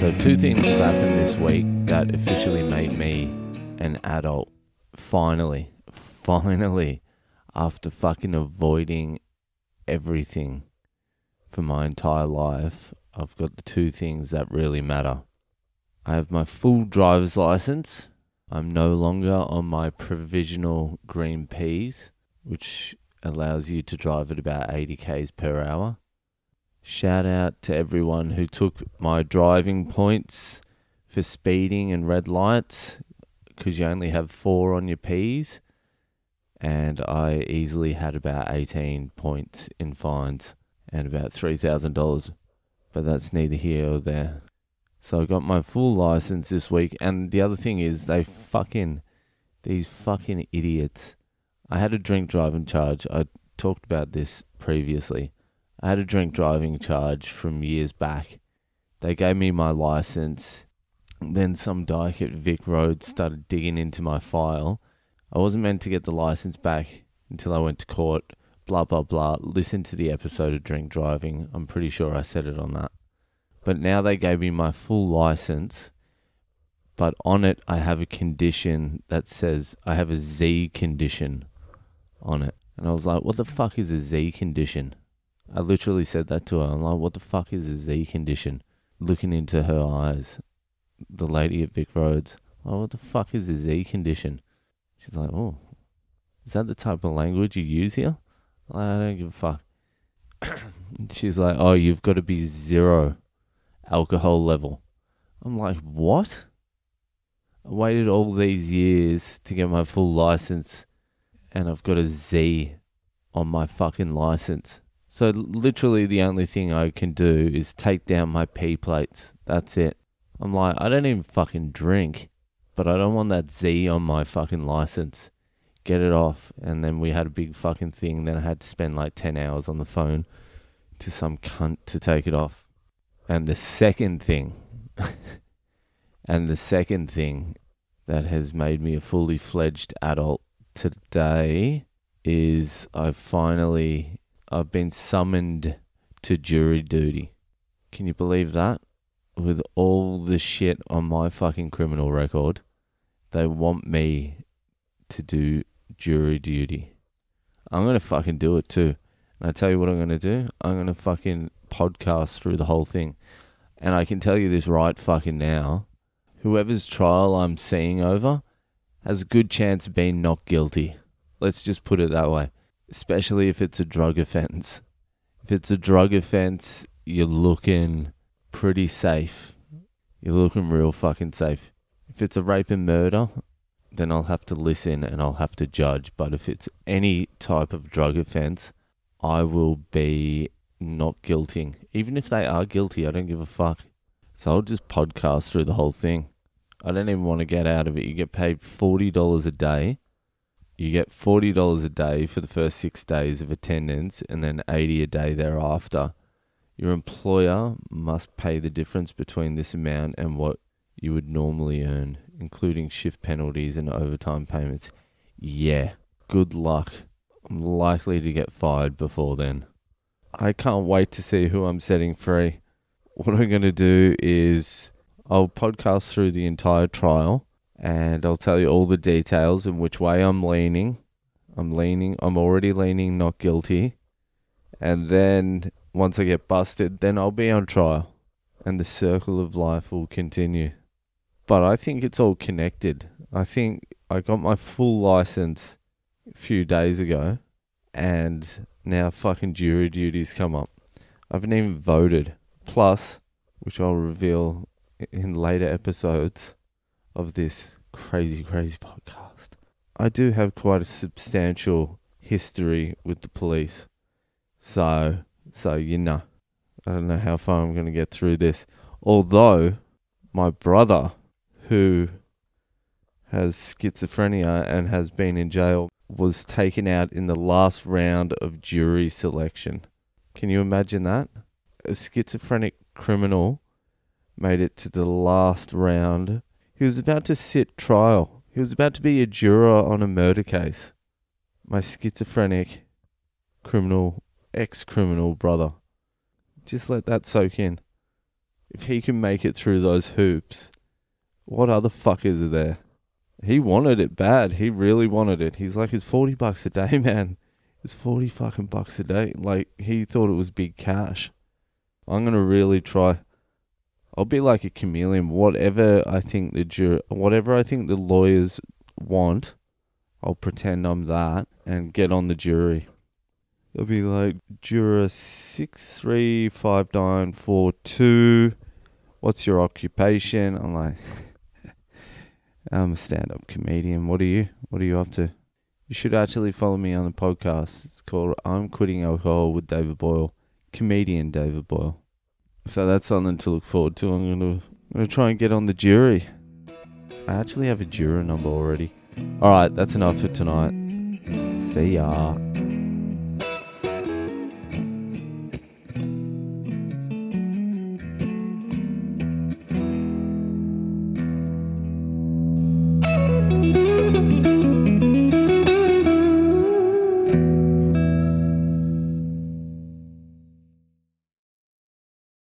Two things have happened this week that officially made me an adult. Finally. Finally. After fucking avoiding everything for my entire life, I've got the two things that really matter. I have my full driver's license. I'm no longer on my provisional green P's, which allows you to drive at about 80 k's per hour. Shout out to everyone who took my driving points for speeding and red lights because you only have four on your P's. And I easily had about 18 points in fines and about $3,000. But that's neither here or there. So I got my full license this week. And the other thing is, they fucking, these fucking idiots. I had a drink driving charge. I talked about this previously. I had a drink driving charge from years back. They gave me my license. Then some dyke at Vic Road started digging into my file. I wasn't meant to get the license back until I went to court. Blah, blah, blah. Listen to the episode of Drink Driving. I'm pretty sure I said it on that. But now they gave me my full license. But on it, I have a condition that says I have a Z condition on it. And I was like, what the fuck is a Z condition? I literally said that to her. I'm like, what the fuck is a Z condition? Looking into her eyes. The lady at Vic Roads. Oh, what the fuck is a Z condition? She's like, oh, is that the type of language you use here? I don't give a fuck. She's like, oh, you've got to be zero alcohol level. I'm like, what? I waited all these years to get my full license and I've got a Z on my fucking license. So literally the only thing I can do is take down my P plates. That's it. I'm like, I don't even fucking drink, but I don't want that Z on my fucking license. Get it off. And then we had a big fucking thing. Then I had to spend like 10 hours on the phone to some cunt to take it off. And the second thing, and the second thing that has made me a fully fledged adult today is I finally I've been summoned to jury duty. Can you believe that? With all the shit on my fucking criminal record, they want me to do jury duty. I'm gonna fucking do it too. And I tell you what I'm gonna do. I'm gonna fucking podcast through the whole thing. And I can tell you this right fucking now. Whoever's trial I'm seeing over has a good chance of being not guilty. Let's just put it that way especially if it's a drug offense. If it's a drug offense, you're looking pretty safe. You're looking real fucking safe. If it's a rape and murder, then I'll have to listen and I'll have to judge. But if it's any type of drug offense, I will be not guilty. Even if they are guilty, I don't give a fuck. So I'll just podcast through the whole thing. I don't even want to get out of it. You get paid $40 a day you get forty dollars a day for the first six days of attendance, and then eighty a day thereafter. Your employer must pay the difference between this amount and what you would normally earn, including shift penalties and overtime payments. Yeah, good luck. I'm likely to get fired before then. I can't wait to see who I'm setting free. What I'm going to do is I'll podcast through the entire trial and I'll tell you all the details and which way I'm leaning. I'm leaning, I'm already leaning not guilty. And then once I get busted, then I'll be on trial and the circle of life will continue. But I think it's all connected. I think I got my full license a few days ago and now fucking jury duties come up. I haven't even voted. Plus, which I'll reveal in later episodes, of this crazy, crazy podcast. I do have quite a substantial history with the police. So, so you know, I don't know how far I'm going to get through this. Although, my brother, who has schizophrenia and has been in jail, was taken out in the last round of jury selection. Can you imagine that? A schizophrenic criminal made it to the last round he was about to sit trial. He was about to be a juror on a murder case. My schizophrenic, criminal, ex criminal brother. Just let that soak in. if he can make it through those hoops, what other fuckers are there? He wanted it bad. He really wanted it. He's like, it's 40 bucks a day, man. It's 40 fucking bucks a day. Like, he thought it was big cash. I'm going to really try. I'll be like a chameleon. Whatever I think the jur- whatever I think the lawyers want, I'll pretend I'm that and get on the jury. It'll be like juror six three five nine four two. What's your occupation? I'm like, I'm a stand-up comedian. What are you? What are you up to? You should actually follow me on the podcast. It's called I'm Quitting Alcohol with David Boyle, comedian David Boyle. So that's something to look forward to. I'm gonna I'm gonna try and get on the jury. I actually have a juror number already. All right, that's enough for tonight. See ya.